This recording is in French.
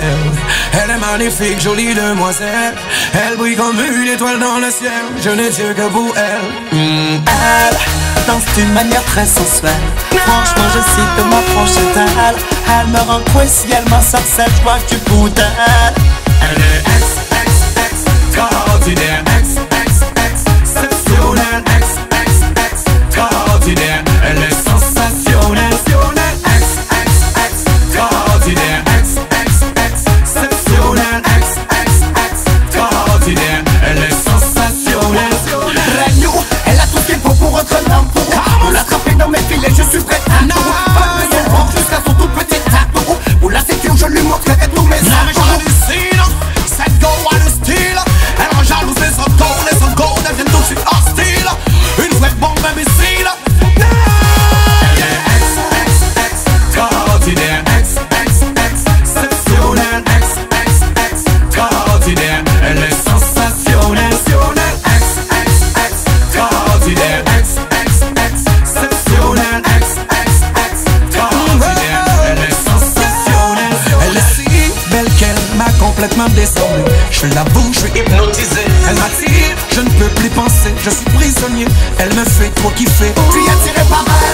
elle. Est magnifique, jolie demoiselle. Elle brille comme une étoile dans le ciel. Je n'ai Dieu que pour elle. Mm, elle danse d'une manière très sensuelle. Franchement, je cite ma franche. Elle me rend si elle m'ensorcelle. Je crois que tu d'elle. Elle est Je l'avoue, je suis hypnotisé Elle m'attire, je ne peux plus penser. Je suis prisonnier, elle me fait trop kiffer. Tu es attiré par elle,